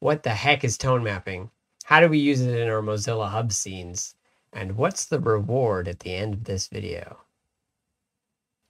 What the heck is tone mapping? How do we use it in our Mozilla Hub scenes? And what's the reward at the end of this video?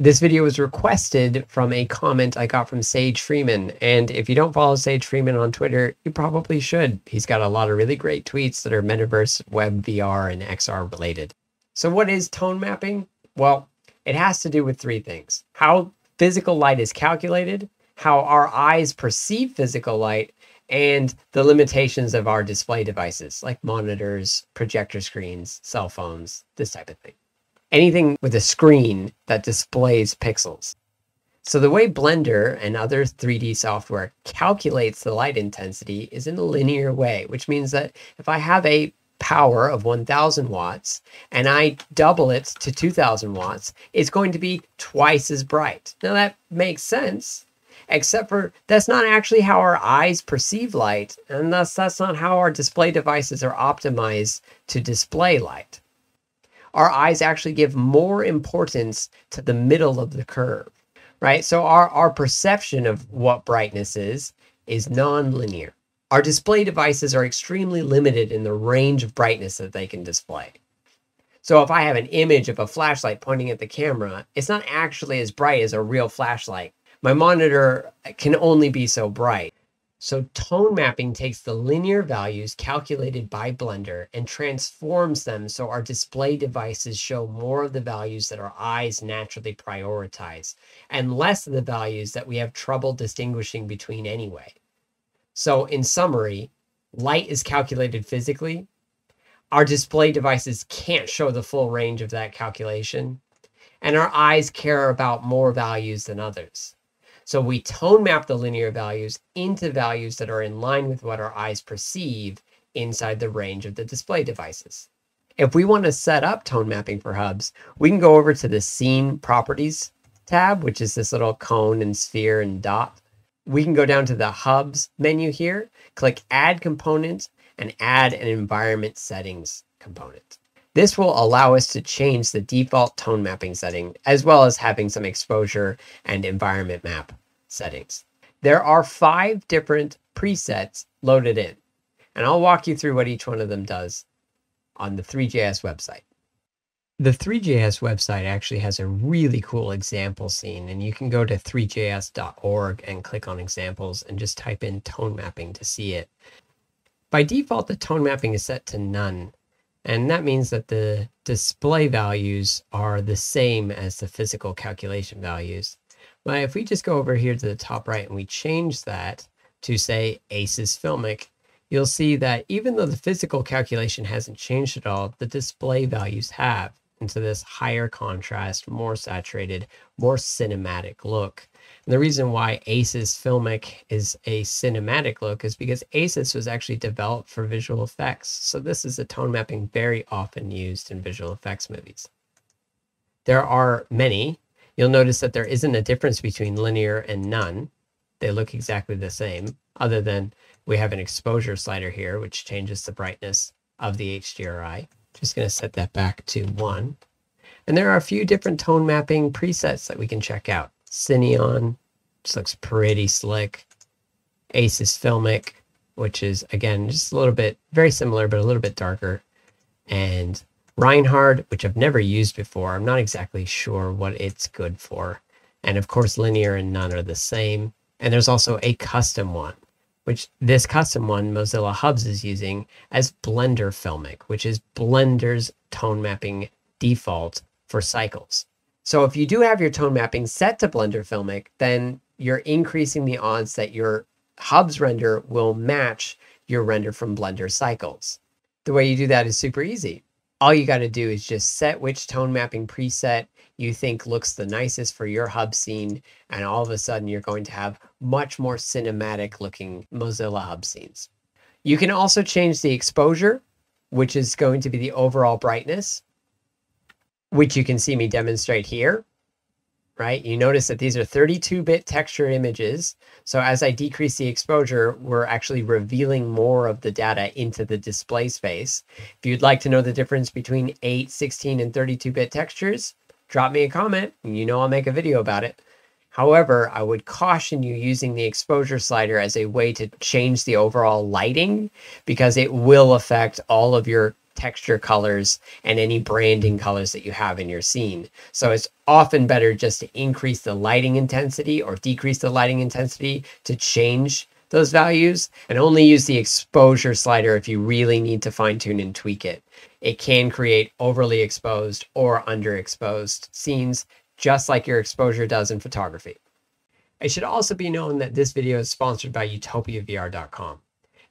This video was requested from a comment I got from Sage Freeman. And if you don't follow Sage Freeman on Twitter, you probably should. He's got a lot of really great tweets that are metaverse, web, VR, and XR related. So, what is tone mapping? Well, it has to do with three things how physical light is calculated, how our eyes perceive physical light, and the limitations of our display devices like monitors, projector screens, cell phones, this type of thing anything with a screen that displays pixels. So the way Blender and other 3D software calculates the light intensity is in a linear way, which means that if I have a power of 1000 watts and I double it to 2000 watts, it's going to be twice as bright. Now that makes sense, except for that's not actually how our eyes perceive light, and thus that's not how our display devices are optimized to display light our eyes actually give more importance to the middle of the curve, right? So our, our perception of what brightness is is nonlinear. Our display devices are extremely limited in the range of brightness that they can display. So if I have an image of a flashlight pointing at the camera, it's not actually as bright as a real flashlight. My monitor can only be so bright. So tone mapping takes the linear values calculated by Blender and transforms them so our display devices show more of the values that our eyes naturally prioritize and less of the values that we have trouble distinguishing between anyway. So in summary, light is calculated physically. Our display devices can't show the full range of that calculation. And our eyes care about more values than others. So we tone map the linear values into values that are in line with what our eyes perceive inside the range of the display devices. If we want to set up tone mapping for hubs, we can go over to the scene properties tab, which is this little cone and sphere and dot. We can go down to the hubs menu here, click add component and add an environment settings component. This will allow us to change the default tone mapping setting, as well as having some exposure and environment map settings. There are five different presets loaded in, and I'll walk you through what each one of them does on the Three.js website. The Three.js website actually has a really cool example scene, and you can go to Three.js.org and click on examples and just type in tone mapping to see it. By default, the tone mapping is set to none, and that means that the display values are the same as the physical calculation values. But if we just go over here to the top right and we change that to say ACES Filmic, you'll see that even though the physical calculation hasn't changed at all, the display values have into this higher contrast, more saturated, more cinematic look. And the reason why ACES Filmic is a cinematic look is because ACES was actually developed for visual effects. So this is a tone mapping very often used in visual effects movies. There are many You'll notice that there isn't a difference between linear and none. They look exactly the same, other than we have an exposure slider here, which changes the brightness of the HDRI. Just going to set that back to one. And there are a few different tone mapping presets that we can check out. Cineon, this looks pretty slick. Aces Filmic, which is, again, just a little bit, very similar, but a little bit darker. And Reinhard, which I've never used before. I'm not exactly sure what it's good for. And of course, linear and none are the same. And there's also a custom one, which this custom one Mozilla Hubs is using as Blender Filmic, which is Blender's tone mapping default for cycles. So if you do have your tone mapping set to Blender Filmic, then you're increasing the odds that your Hubs render will match your render from Blender cycles. The way you do that is super easy all you got to do is just set which tone mapping preset you think looks the nicest for your hub scene. And all of a sudden, you're going to have much more cinematic looking Mozilla hub scenes. You can also change the exposure, which is going to be the overall brightness, which you can see me demonstrate here right? You notice that these are 32-bit texture images. So as I decrease the exposure, we're actually revealing more of the data into the display space. If you'd like to know the difference between 8, 16, and 32-bit textures, drop me a comment. You know I'll make a video about it. However, I would caution you using the exposure slider as a way to change the overall lighting because it will affect all of your texture colors and any branding colors that you have in your scene. So it's often better just to increase the lighting intensity or decrease the lighting intensity to change those values and only use the exposure slider if you really need to fine tune and tweak it. It can create overly exposed or underexposed scenes just like your exposure does in photography. It should also be known that this video is sponsored by utopiavr.com.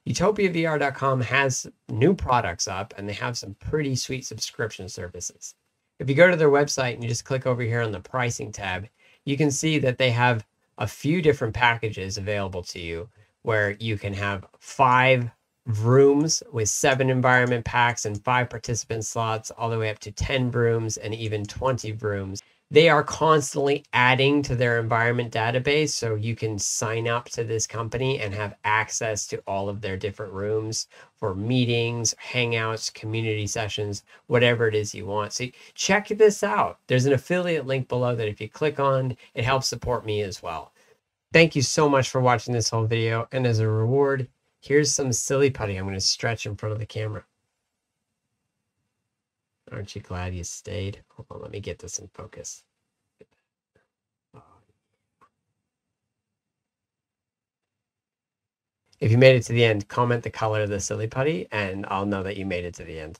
UtopiaVR.com has new products up and they have some pretty sweet subscription services. If you go to their website and you just click over here on the pricing tab, you can see that they have a few different packages available to you where you can have five rooms with seven environment packs and five participant slots, all the way up to 10 rooms and even 20 rooms they are constantly adding to their environment database. So you can sign up to this company and have access to all of their different rooms for meetings hangouts community sessions whatever it is you want. So check this out. There's an affiliate link below that if you click on it helps support me as well. Thank you so much for watching this whole video. And as a reward here's some silly putty. I'm going to stretch in front of the camera Aren't you glad you stayed? Hold on, let me get this in focus. If you made it to the end, comment the color of the silly putty and I'll know that you made it to the end.